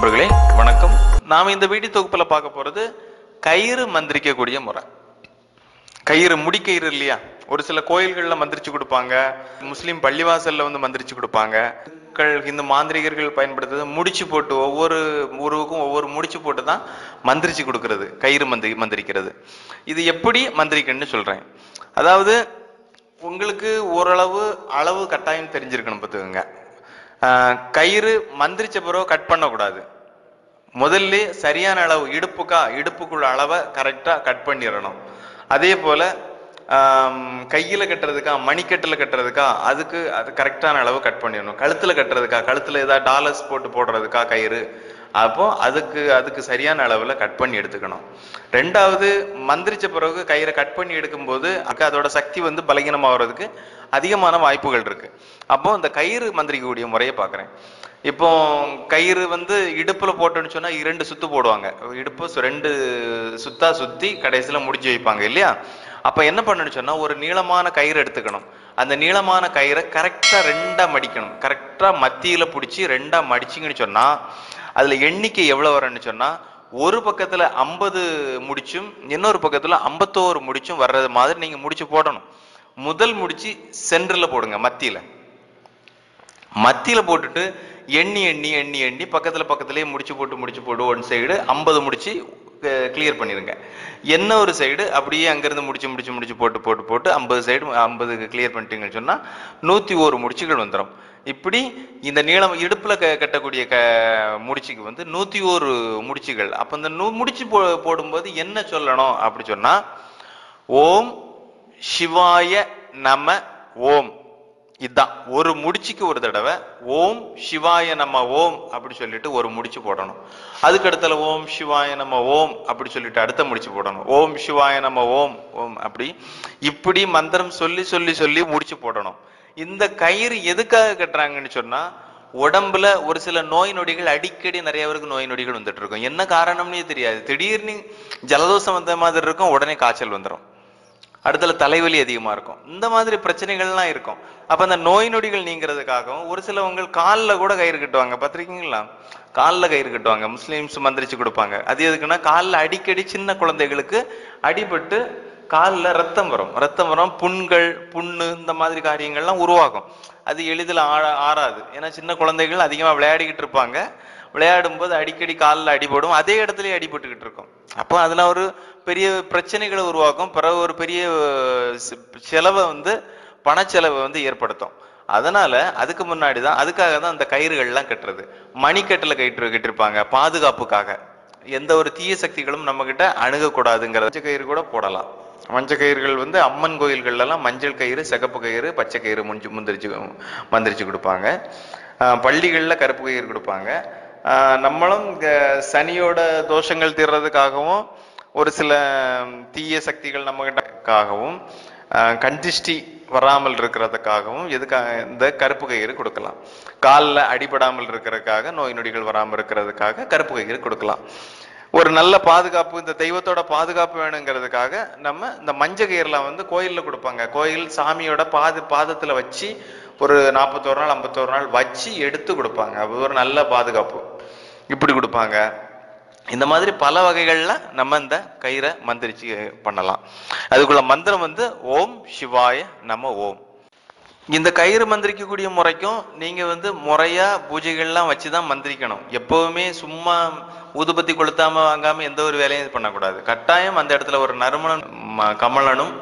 நண்பர்களே வணக்கம். நாம இந்த வீடியோ தொகுப்புல பார்க்க போறது கயிறு மந்திரிக்கக்கூடிய முறை. கயிறு முடிக்கயிறு இல்லையா? ஒரு சில கோயில்கள்ல மந்திரிச்சு கொடுப்பாங்க. முஸ்லீம் பள்ளிவாசல்ல வந்து மந்திரிச்சு கொடுப்பாங்க. மக்கள் இந்த மாந்திரிகர்கள் பயன்படுத்துறது முடிச்சு போட்டு ஒவ்வொரு உருவுக்கும் ஒவ்வொரு முடிச்சு போட்டு தான் மந்திரிச்சு கொடுக்கறது கயிறு மந்திரி மந்திரிக்கிறது. இது எப்படி மந்திரிக்கணும்னு சொல்றேன். அதாவது உங்களுக்கு ஓரளவு அளவு கட்டாயம் தெரிஞ்சிருக்கணும் பார்த்துக்கோங்க. ஆஹ் கயிறு மந்திரிச்ச பிறகு கட் பண்ணக்கூடாது. முதல்ல சரியான அளவு இடுப்புக்கா இடுப்புக்குள்ள அளவை கரெக்டாக கட் பண்ணிடணும். அதே போல் கையில் கட்டுறதுக்கா மணிக்கட்டில் கட்டுறதுக்கா அதுக்கு அது கரெக்டான அளவு கட் பண்ணிடணும். கழுத்தில் கட்டுறதுக்கா கழுத்தில் ஏதாவது டாலர்ஸ் போட்டு போடுறதுக்கா கயிறு. அப்போது அதுக்கு அதுக்கு சரியான அளவில் கட் பண்ணி எடுத்துக்கணும். ரெண்டாவது மந்திரிச்ச பிறகு கயிறை கட் பண்ணி எடுக்கும்போது அக்கா அதோட சக்தி வந்து பலகீனமாகிறதுக்கு அதிகமான வாய்ப்புகள் இருக்குது அப்போது இந்த கயிறு மந்திரிக்கக்கூடிய முறையை பார்க்குறேன் இப்போ கயிறு வந்து இடுப்புல போட்டோன்னு சொன்னா இரண்டு சுத்து போடுவாங்க. இடுப்பு ரெண்டு சுத்தா சுத்தி கடைசியில முடிச்சு வைப்பாங்க இல்லையா? அப்ப என்ன பண்ணணும்னு சொன்னா ஒரு நீளமான கயிறு எடுத்துக்கணும். அந்த நீளமான கயிறை கரெக்டா ரெண்டா மடிக்கணும். கரெக்டா மத்தியில பிடிச்சி ரெண்டா மடிச்சிங்கன்னு சொன்னா அதுல எண்ணிக்கை எவ்வளவு வரும்னு சொன்னா ஒரு பக்கத்துல ஐம்பது முடிச்சும் இன்னொரு பக்கத்துல ஐம்பத்தோரு முடிச்சும் வர்றது மாதிரி நீங்க முடிச்சு போடணும். முதல் முடிச்சு சென்டர்ல போடுங்க மத்தியில. மத்தியில போட்டுட்டு எண்ணி எண்ணி எண்ணி எண்ணி பக்கத்தில் பக்கத்துலேயே முடிச்சு போட்டு முடிச்சு போட்டு ஒன் சைடு ஐம்பது முடிச்சு கிளியர் பண்ணிடுங்க என்ன ஒரு சைடு அப்படியே அங்கேருந்து முடிச்சு முடிச்சு முடிச்சு போட்டு போட்டு போட்டு ஐம்பது சைடு ஐம்பது கிளியர் பண்ணிட்டீங்கன்னு சொன்னால் நூற்றி ஒரு முடிச்சுகள் வந்துடும் இப்படி இந்த நீளம் இடுப்பில் க கட்டக்கூடிய க முடிச்சுக்கு வந்து நூற்றி ஒரு முடிச்சுகள். அப்போ இந்த நூ முடிச்சு போ போடும்போது என்ன சொல்லணும் அப்படி சொன்னால் ஓம் சிவாய நம ஓம். இதுதான் ஒரு முடிச்சுக்கு ஒரு தடவை ஓம் சிவாய நம்ம ஓம் அப்படி சொல்லிட்டு ஒரு முடிச்சு போடணும். அதுக்கு அடுத்தல ஓம் சிவாய நம்ம ஓம் அப்படி சொல்லிட்டு அடுத்த முடிச்சு போடணும். ஓம் சிவாய நம்ம ஓம் ஓம் அப்படி இப்படி மந்திரம் சொல்லி சொல்லி சொல்லி முடிச்சு போடணும். இந்த கயிறு எதுக்காக கட்டுறாங்கன்னு சொன்னா உடம்புல ஒரு சில நோய் நொடிகள் அடிக்கடி நிறைய பேருக்கு நோய் நொடிகள் வந்துட்டு இருக்கும். என்ன காரணம்னே தெரியாது. திடீர்னு ஜலதோஷம் வந்த மாதிரி இருக்கும் உடனே காய்ச்சல் வந்துடும் அடுத்தல தலைவலி அதிகமாக இருக்கும். இந்த மாதிரி பிரச்சனைகள்லாம் இருக்கும். அப்போ அந்த நோய் நொடிகள் நீங்கிறதுக்காகவும் ஒரு சிலவங்க காலில் கூட கயிறு கட்டுவாங்க. பார்த்துருக்கீங்களா? காலில் கயிறு கட்டுவாங்க. முஸ்லீம்ஸ் மந்திரிச்சு கொடுப்பாங்க. அது எதுக்குன்னா காலில் அடிக்கடி சின்ன குழந்தைகளுக்கு அடிபட்டு காலில் ரத்தம் வரும். ரத்தம் வரும் புண்கள் புண்ணு இந்த மாதிரி காரியங்கள்லாம் உருவாகும். அது எளிதில் ஆ ஆறாது. ஏன்னா சின்ன குழந்தைகள் அதிகமாக விளையாடிக்கிட்டு இருப்பாங்க. விளையாடும் போது அடிக்கடி காலில் அடிபடும். அதே இடத்துலயே அடிபட்டுக்கிட்டு இருக்கும். அப்போ அதெல்லாம் ஒரு பெரிய பிரச்சனைகளை உருவாக்கும். பிறகு ஒரு பெரிய செலவை வந்து பணச்செலவை வந்து ஏற்படுத்தும். அதனால அதுக்கு முன்னாடி தான் அதுக்காக தான் அந்த கயிறுகள்லாம் கட்டுறது. மணிக்கட்டில் கயிற்று கட்டிருப்பாங்க பாதுகாப்புக்காக. எந்த ஒரு தீய சக்திகளும் நம்ம கிட்ட அணுகக்கூடாதுங்கிற மஞ்சள் கயிறு கூட போடலாம். மஞ்சள் கயிறுகள் வந்து அம்மன் கோயில்கள்லாம் மஞ்சள் கயிறு சிகப்பு கயிறு பச்சை கயிறு முஞ்சு முந்திரிச்சு மந்திரிச்சு கொடுப்பாங்க. பள்ளிகளில் கருப்பு கயிறு கொடுப்பாங்க. நம்மளும் சனியோட தோஷங்கள் தீர்றதுக்காகவும் ஒரு சில தீய சக்திகள் நம்மகிட்டக்காகவும் கண்டிஷ்டி வராமல் இருக்கிறதுக்காகவும் எதுக்காக இந்த கருப்பு கயிறு கொடுக்கலாம். காலில் அடிபடாமல் இருக்கிறதுக்காக நோய் நொடிகள் வராமல் இருக்கிறதுக்காக கருப்பு கயிறு கொடுக்கலாம். ஒரு நல்ல பாதுகாப்பு இந்த தெய்வத்தோட பாதுகாப்பு வேணுங்கிறதுக்காக நம்ம இந்த மஞ்ச கயிறுலாம் வந்து கோயிலில் கொடுப்பாங்க. கோயில் சாமியோட பாது பாதத்தில் வச்சு ஒரு நாற்பத்தோரு நாள் ஐம்பத்தோரு நாள் வச்சு எடுத்து கொடுப்பாங்க. அது ஒரு நல்ல பாதுகாப்பு. இப்படி கொடுப்பாங்க. இந்த மாதிரி பல வகைகளில் நம்ம இந்த கயிறை மந்திரிச்சு பண்ணலாம். அதுக்குள்ள மந்திரம் வந்து ஓம் சிவாய நம ஓம். இந்த கயிறு மந்திரிக்கக்கூடிய முறைக்கும் நீங்கள் வந்து முறையாக பூஜைகள்லாம் வச்சு தான் மந்திரிக்கணும். எப்போவுமே சும்மா ஊதுபத்தி கொளுத்தாமல் வாங்காமல் எந்த ஒரு வேலையும் இது பண்ணக்கூடாது. கட்டாயம் அந்த இடத்துல ஒரு நறுமணம் ம- கமலனும்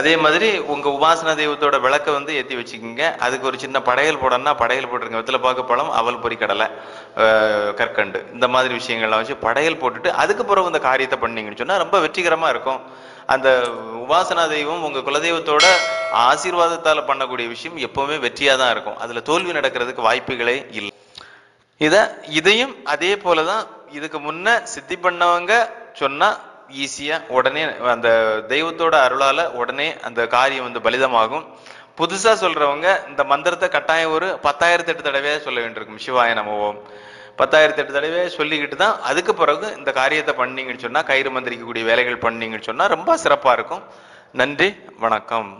அதே மாதிரி உங்க உபாசன தெய்வத்தோட விளக்க வந்து ஏத்தி வச்சுக்கோங்க. அதுக்கு ஒரு சின்ன படையல் போடணும்னா படையல் போட்டுருங்க. வெத்தலை பார்க்க பழம் அவல் பொறி கடலை கற்கண்டு. இந்த மாதிரி விஷயங்கள்லாம் வச்சு படையல் போட்டுட்டு அதுக்கு பிறகு இந்த காரியத்தை பண்ணீங்கன்னு சொன்னா ரொம்ப வெற்றிகரமா இருக்கும். அந்த உபாசனா தெய்வம் உங்க குலதெய்வத்தோட ஆசீர்வாதத்தால பண்ணக்கூடிய விஷயம் எப்பவுமே வெற்றியா தான் இருக்கும். அதுல தோல்வி நடக்கிறதுக்கு வாய்ப்புகளே இல்லை. இத இதையும் அதே போலதான் இதுக்கு முன்ன சித்தி பண்ணவங்க சொன்னா ஈஸியா உடனே அந்த தெய்வத்தோட அருளால உடனே அந்த காரியம் வந்து பலிதமாகும். புதுசா சொல்றவங்க இந்த மந்திரத்தை கட்டாயம் ஒரு பத்தாயிரத்தி எட்டு தடவையா சொல்ல வேண்டியிருக்கும். சிவாய நம ஓம் பத்தாயிரத்தி எட்டு தடவை சொல்லிக்கிட்டு தான் அதுக்கு பிறகு இந்த காரியத்தை பண்ணீங்கன்னு சொன்னா கயிறு மந்திரிக்கக்கூடிய வேலைகள் பண்ணீங்கன்னு சொன்னா ரொம்ப சிறப்பா இருக்கும். நன்றி வணக்கம்.